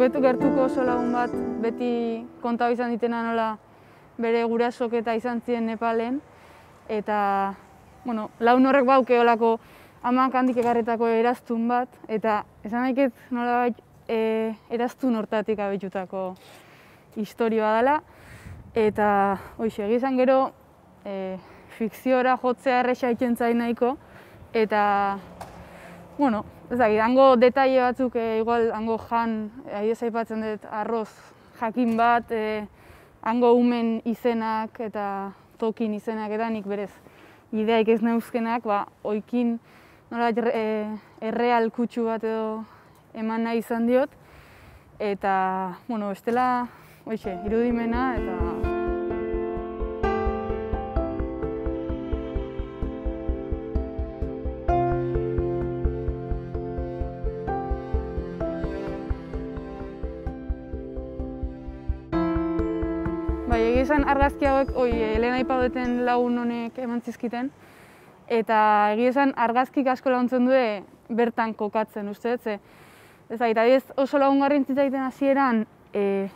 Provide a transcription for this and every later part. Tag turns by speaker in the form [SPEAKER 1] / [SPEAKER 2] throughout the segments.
[SPEAKER 1] Auketu gertuko oso lagun bat beti konta izan ditena nola bere gurasok eta izan ziren Nepalen. Eta, bueno, laun horrek bauke olako amak handik egarretako eraztun bat. Eta esan nahi nola bai e, eraztun hortatik abitutako historioa dela. Eta, hoxe, egizan gero, e, fikziora jotzea erresa iken nahiko. Eta, bueno, ez da, hango detaile batzuk, e, igual, hango jan, ahi ez aipatzen dut, arroz jakin bat, e, hango umen izenak eta tokin izenak eta nik berez ideaik ez neuzkenak, ba, oikin nola e, erreal kutsu bat edo eman nahi izan diot. Eta, bueno, estela, oixe, irudimena eta Bai, egia esan argazki hauek, oi, Elena ipadeten lagun honek eman zizkiten. Eta egia esan argazkik asko laguntzen du bertan kokatzen, uste, ze. Ez eta ez oso lagun garrin zitzaiten hasieran, e,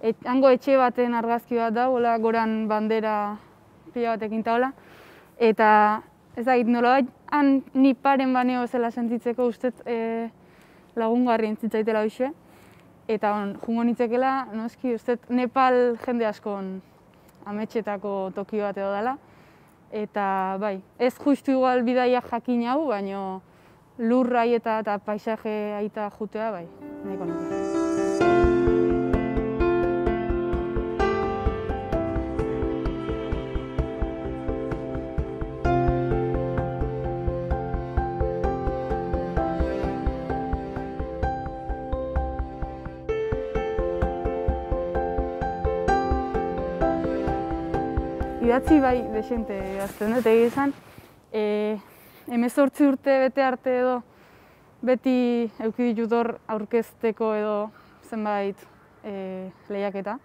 [SPEAKER 1] et, hango etxe baten argazki bat da, hola, goran bandera pila batekin taola. Eta ez da, nola han ni paren baneo zela sentitzeko uste e, lagun garrin zitzaitela hoxe. Eta on, jungo nitzekela, noski, uste, Nepal jende askon ametxetako toki bat edo dela. Eta bai, ez justu igual bidaia jakin hau, baino lurra eta, eta paisaje aita jutea, bai, nahiko nuke. Idatzi bai desente idazten dut egia izan. E, emezortzi urte bete arte edo beti euki ditut hor aurkezteko edo zenbait e, lehiaketa.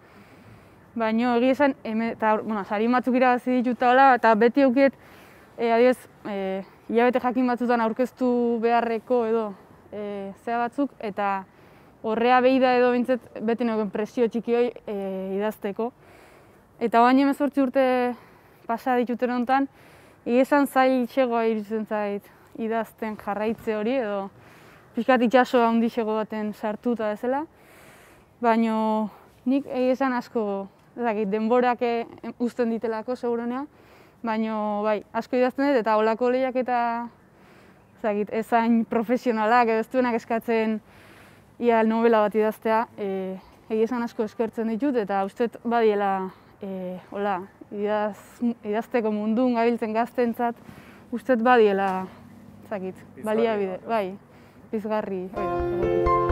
[SPEAKER 1] Baina egia izan, eta bueno, sari batzuk irabazi ditut eta beti eukiet, e, adibez, e, hilabete jakin batzutan aurkeztu beharreko edo e, zea batzuk, eta horrea behi da edo bintzet beti neuken presio txiki hori e, idazteko. Eta baina emezortzi urte pasa dituten honetan, esan zail txegoa iruditzen zait idazten jarraitze hori, edo pixkat itxaso handi txego baten sartuta ezela. Baina nik esan asko ezakit, denborak uzten ditelako seguronea, baina bai, asko idazten dut eta olako lehiak eta ezakit, ezain profesionalak edo ez duenak eskatzen ia novela bat idaztea, e, esan asko eskertzen ditut eta ustez badiela e, hola, idaz, idazteko mundun gabiltzen gaztentzat, ustez badiela, zakit, baliabide, bai, pizgarri, bai da,